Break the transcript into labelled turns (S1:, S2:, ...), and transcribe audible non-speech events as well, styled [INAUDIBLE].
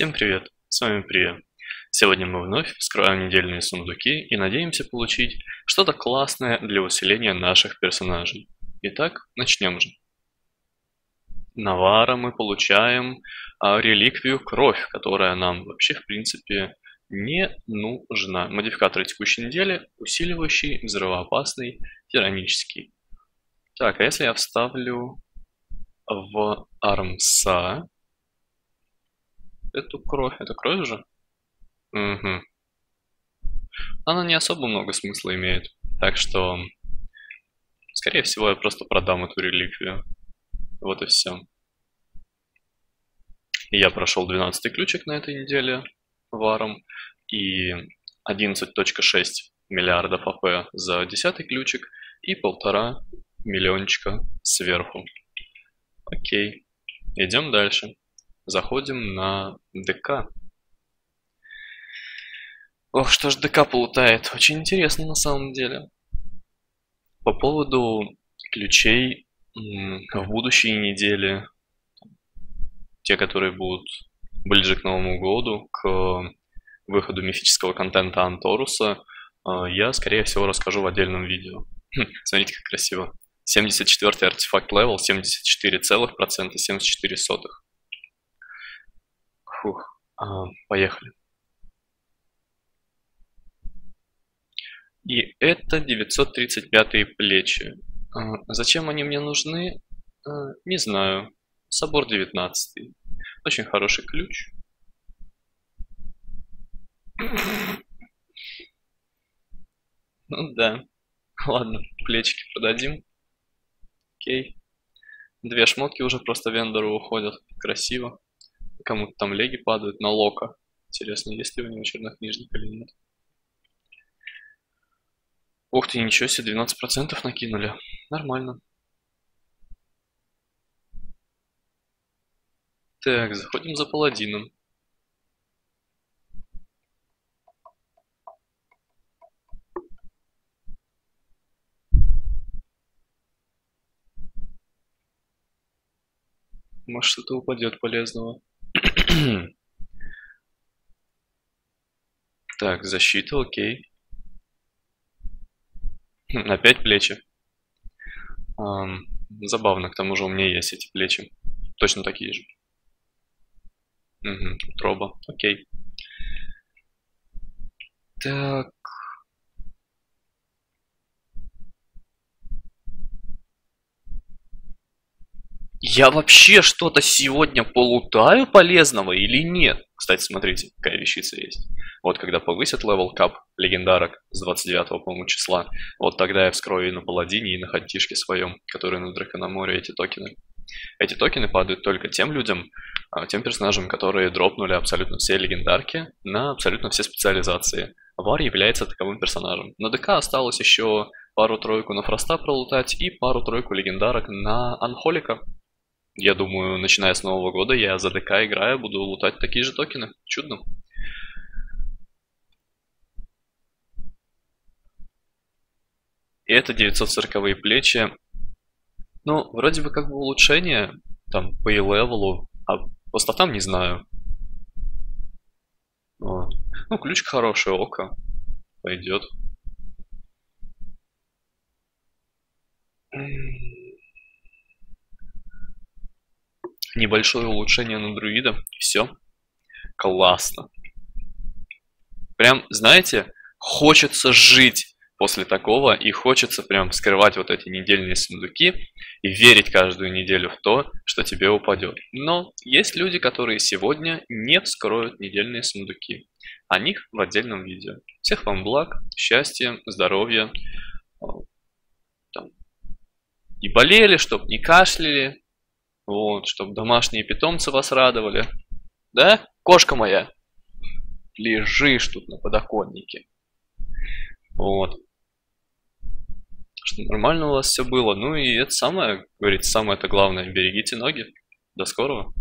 S1: Всем привет, с вами Прия. Сегодня мы вновь вскроем недельные сундуки и надеемся получить что-то классное для усиления наших персонажей. Итак, начнем же. Навара мы получаем а, реликвию Кровь, которая нам вообще в принципе не нужна. Модификатор текущей недели, усиливающий, взрывоопасный, тиранический. Так, а если я вставлю в Армса эту кровь. Это кровь же? Угу. Она не особо много смысла имеет. Так что, скорее всего, я просто продам эту реликвию. Вот и все. Я прошел 12 ключик на этой неделе варом. И 11.6 миллиардов АП за 10 ключик. И полтора миллиончика сверху. Окей. Идем дальше. Заходим на ДК. Ох, что ж ДК полутает. Очень интересно на самом деле. По поводу ключей в будущей неделе, те, которые будут ближе к Новому году, к выходу мифического контента Анторуса, а, я, скорее всего, расскажу в отдельном видео. [CLEARS THROAT] Смотрите, как красиво. 74 artifact level, 74,%, 74 сотых. Фух, а, поехали. И это 935 плечи. А, зачем они мне нужны? А, не знаю. Собор 19. Очень хороший ключ. Ну да. Ладно, плечики продадим. Окей. Две шмотки уже просто вендору уходят. Красиво. Кому-то там леги падают на лока. Интересно, есть ли у него чернокнижник или нет. Ух ты, ничего себе, 12% накинули. Нормально. Так, заходим за паладином. Может что-то упадет полезного. [CLEARS THROAT] Так, защита, окей. Хм, опять плечи. Эм, забавно, к тому же у меня есть эти плечи. Точно такие же. Угу, троба, окей. Так, Я вообще что-то сегодня полутаю полезного или нет? Кстати, смотрите, какая вещица есть. Вот когда повысят level cap легендарок с 29 по-моему, числа, вот тогда я вскрою и на паладине, и на хантишке своем, который на Дракономоре эти токены. Эти токены падают только тем людям, а, тем персонажам, которые дропнули абсолютно все легендарки на абсолютно все специализации. Вар является таковым персонажем. На ДК осталось еще пару-тройку на Фроста пролутать и пару-тройку легендарок на Анхолика. Я думаю, начиная с нового года я за ДК играя буду лутать такие же токены. Чудно. И это 940 плечи. Ну, вроде бы как бы улучшение, там, по левелу, а по статам не знаю. Вот. Ну, ключ хороший, око. Пойдет небольшое улучшение на друида. Все. Классно. Прям, знаете, хочется жить после такого, и хочется прям скрывать вот эти недельные сундуки и верить каждую неделю в то, что тебе упадет. Но есть люди, которые сегодня не вскроют недельные сундуки. О них в отдельном видео. Всех вам благ, счастья, здоровья. Там. И болели, чтоб не кашляли, вот, чтобы домашние питомцы вас радовали. Да, кошка моя? Лежишь тут на подоконнике. Вот. Что нормально у вас все было. Ну и это самое, говорит, самое это главное. Берегите ноги. До скорого.